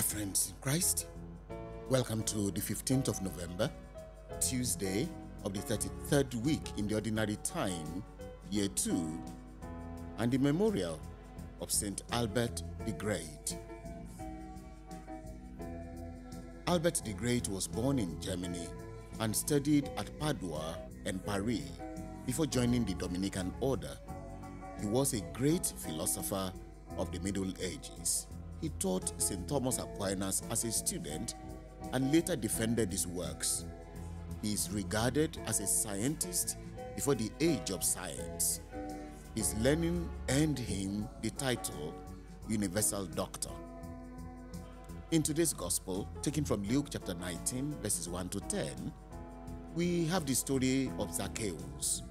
Dear friends in Christ, welcome to the 15th of November, Tuesday of the 33rd week in the ordinary time, year 2, and the memorial of St. Albert the Great. Albert the Great was born in Germany and studied at Padua and Paris before joining the Dominican order. He was a great philosopher of the Middle Ages. He taught St. Thomas Aquinas as a student and later defended his works. He is regarded as a scientist before the age of science. His learning earned him the title Universal Doctor. In today's Gospel, taken from Luke chapter 19, verses 1 to 10, we have the story of Zacchaeus,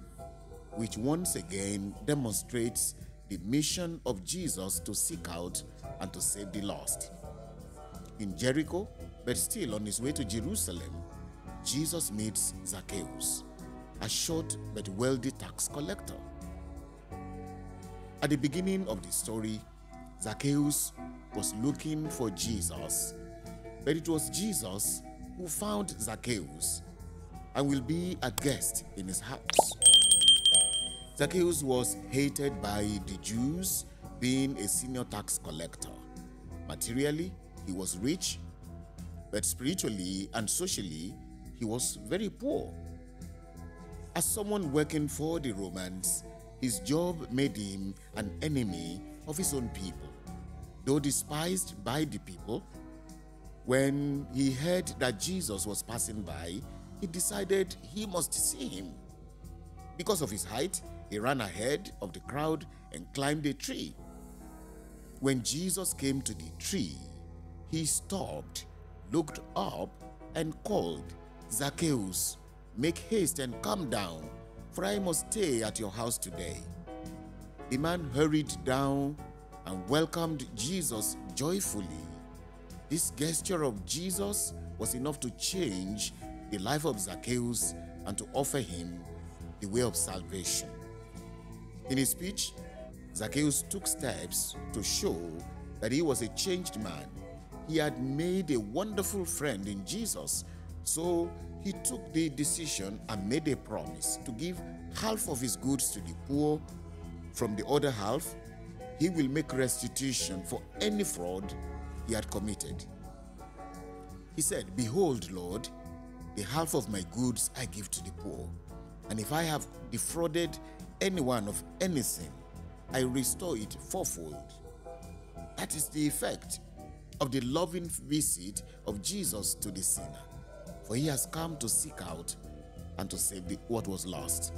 which once again demonstrates the mission of Jesus to seek out and to save the lost. In Jericho, but still on his way to Jerusalem, Jesus meets Zacchaeus, a short but wealthy tax collector. At the beginning of the story, Zacchaeus was looking for Jesus, but it was Jesus who found Zacchaeus and will be a guest in his house. Zacchaeus was hated by the Jews, being a senior tax collector. Materially, he was rich, but spiritually and socially, he was very poor. As someone working for the Romans, his job made him an enemy of his own people. Though despised by the people, when he heard that Jesus was passing by, he decided he must see him. Because of his height, he ran ahead of the crowd and climbed a tree. When Jesus came to the tree, he stopped, looked up, and called, Zacchaeus, make haste and come down, for I must stay at your house today. The man hurried down and welcomed Jesus joyfully. This gesture of Jesus was enough to change the life of Zacchaeus and to offer him the way of salvation. In his speech, Zacchaeus took steps to show that he was a changed man. He had made a wonderful friend in Jesus, so he took the decision and made a promise to give half of his goods to the poor. From the other half, he will make restitution for any fraud he had committed. He said, Behold, Lord, the half of my goods I give to the poor. And if I have defrauded anyone of anything, I restore it fourfold. That is the effect of the loving visit of Jesus to the sinner. For he has come to seek out and to save the, what was lost.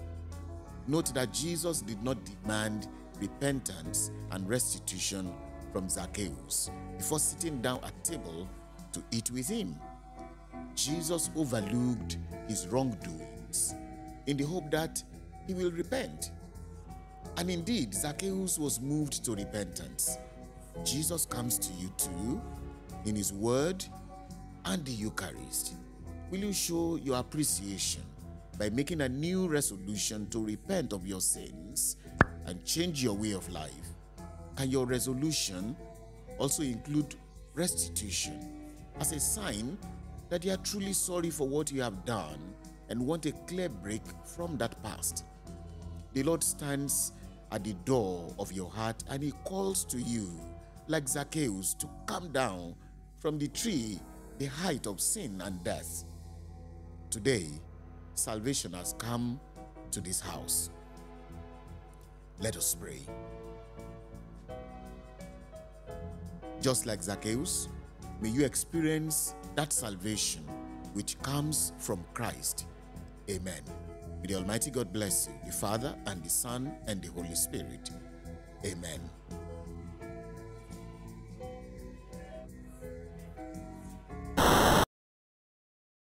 Note that Jesus did not demand repentance and restitution from Zacchaeus before sitting down at table to eat with him. Jesus overlooked his wrongdoings in the hope that he will repent. And indeed, Zacchaeus was moved to repentance. Jesus comes to you too in his word and the Eucharist. Will you show your appreciation by making a new resolution to repent of your sins and change your way of life? Can your resolution also include restitution as a sign that you are truly sorry for what you have done and want a clear break from that past? The Lord stands at the door of your heart and He calls to you, like Zacchaeus, to come down from the tree, the height of sin and death. Today, salvation has come to this house. Let us pray. Just like Zacchaeus, may you experience that salvation which comes from Christ. Amen. May the Almighty God bless you, the Father and the Son and the Holy Spirit. Amen.